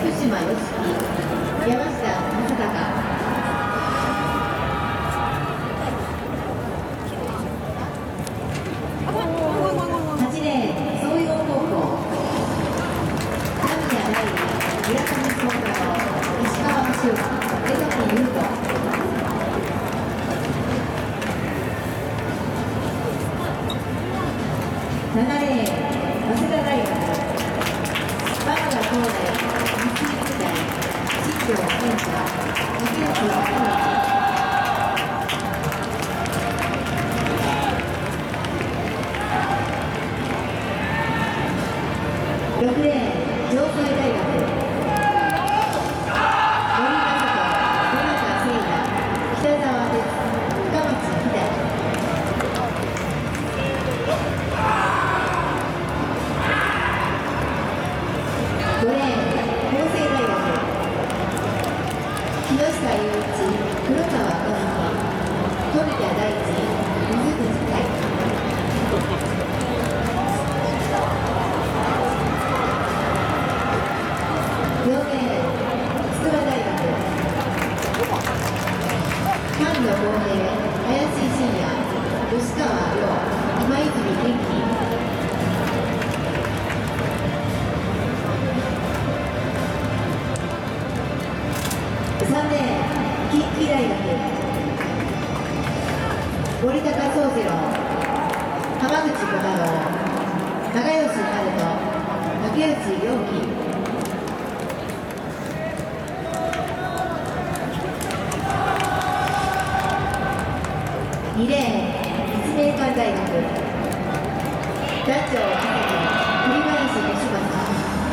福島良樹山下正隆8レーン総陽高校三宮大村上総太郎石川修江崎優斗7レーン早稲田大学バナナ東大新庄健太竹内正3レーン近畿大学森高宗次郎浜口小太郎長吉春人竹内陽樹。2レーン立命館大学団長朝日栗林義正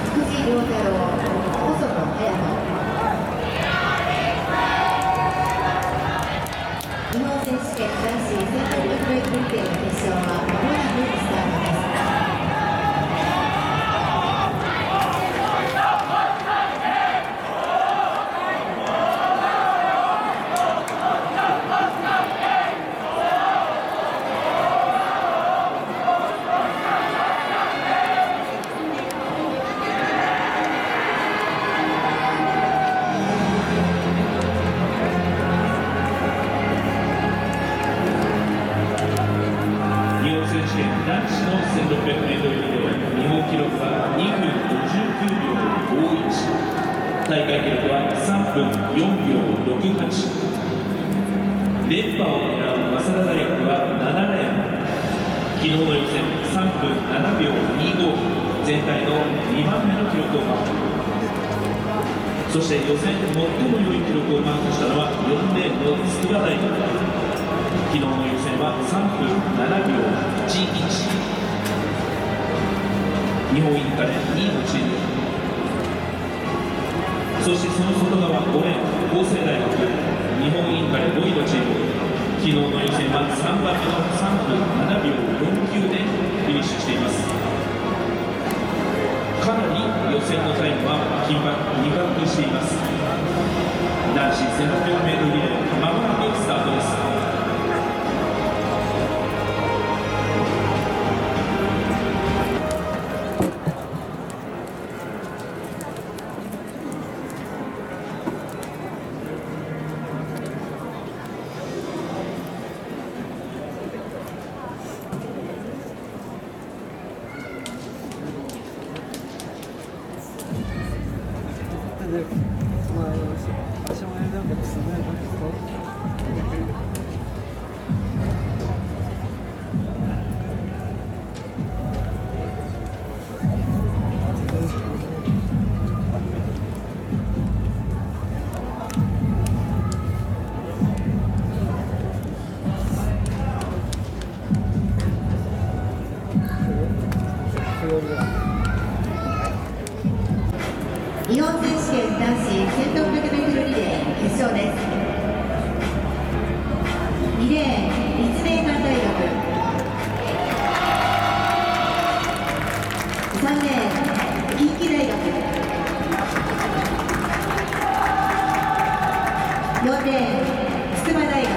福地良太郎細野隼人。運転の決勝はまもなくスタート男子の 1600m リレー日本記録は2分59秒51大会記録は3分4秒68連覇を狙う早稲田大学は7レーン昨日の予選3分7秒25全体の2番目の記録をマークそして予選最も良い記録をマークしたのは4レーンの筑波大学昨日は3分7秒81日本インカレ2位のチームそしてその外側5レーン法政大学日本インカレ5位のチーム昨日の予選は3番目の3分7秒49でフィニッシュしています。かなり予選のタイムは緊迫2角しています。男子 1600m リレー。2レーン立命館大学。3レーン近畿大学。4レーン筑波大学。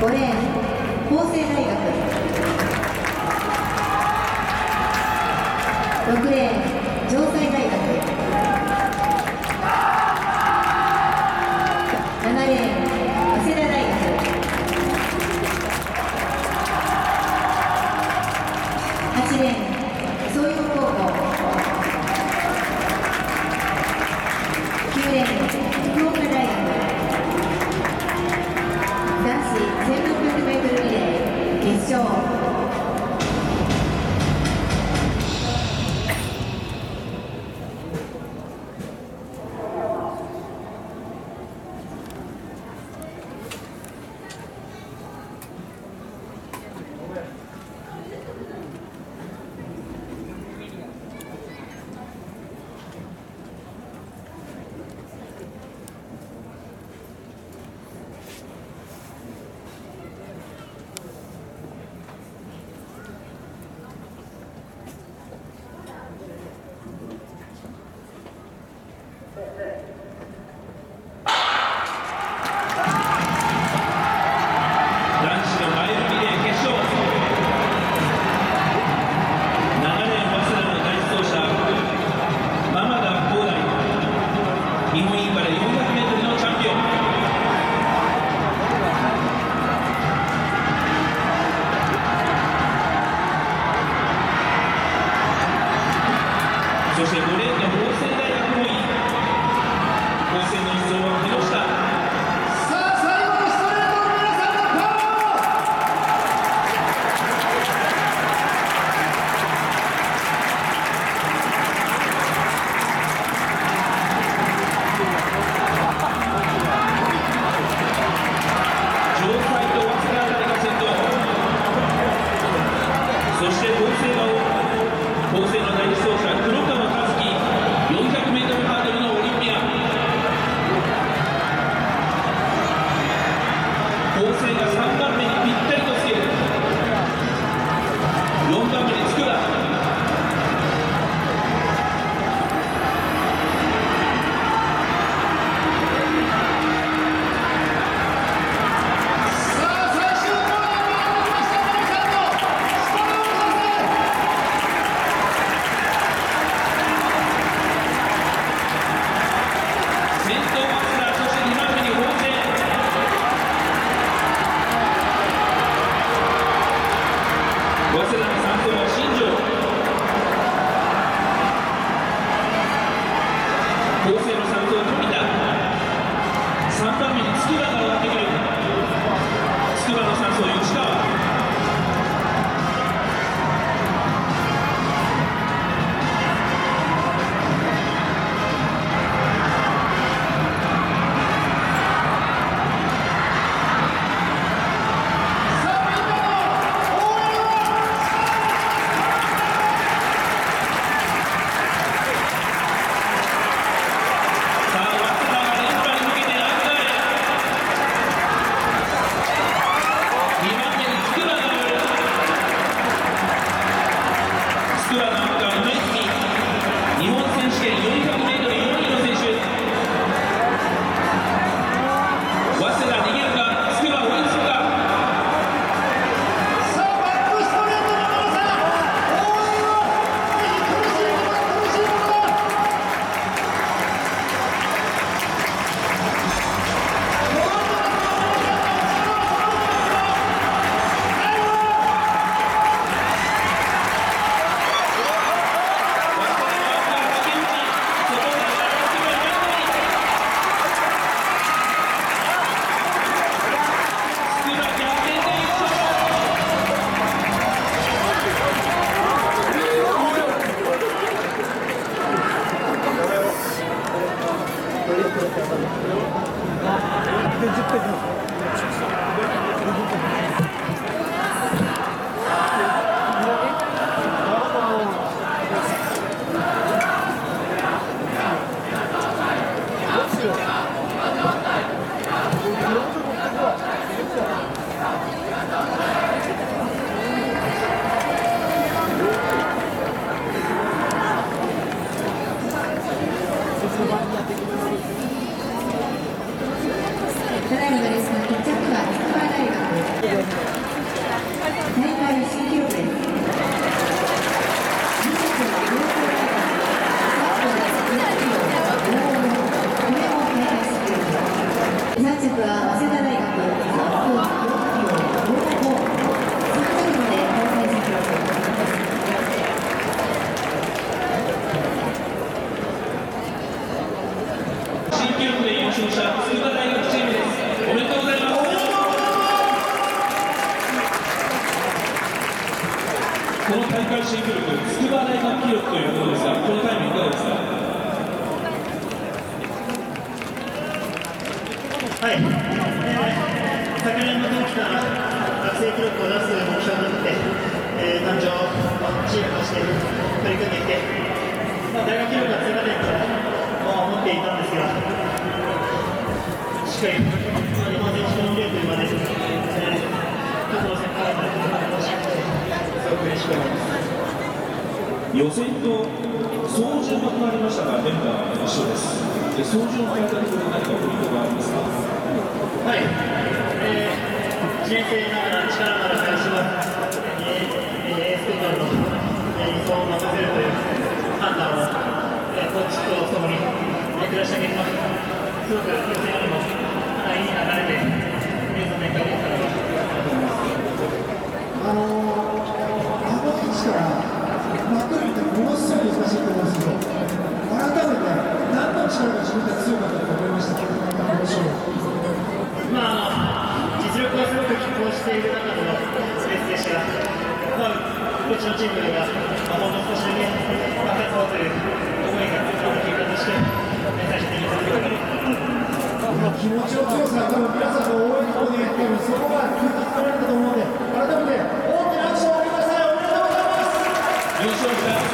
5レーン法政大学。6レーン城西大学。そして5レーンの法政大学5位法政の1走は木下学生記録を出す目標になって、えー、誕生をチームとして取り組んできて、まあ、大学記録は通過点と思っていたんですが、しっかり、日本選手権レートまで、えー、過去の先輩まで楽しくて、すごく嬉しく思います。予選と操縦が変わりましたが、メンバーは一緒です。で操縦を変えたところ、何かポイントがありますか？はい、えー、1年生ながら力のある選手は、えー、エース区間の、演奏、を任せるという判断を、え、コーチとともに、えー、下した結果、す。ごくチームが、まあ、ほんの少しだけ勝つぞという思いが強かった結果として、最終的に続けて気持ちの強さ、多分皆さんの応援のに、多分そこが空気作られたと思うので、改めて大きな拍手をお願いください。おめでとうございます。優勝した福田チームでし。ます。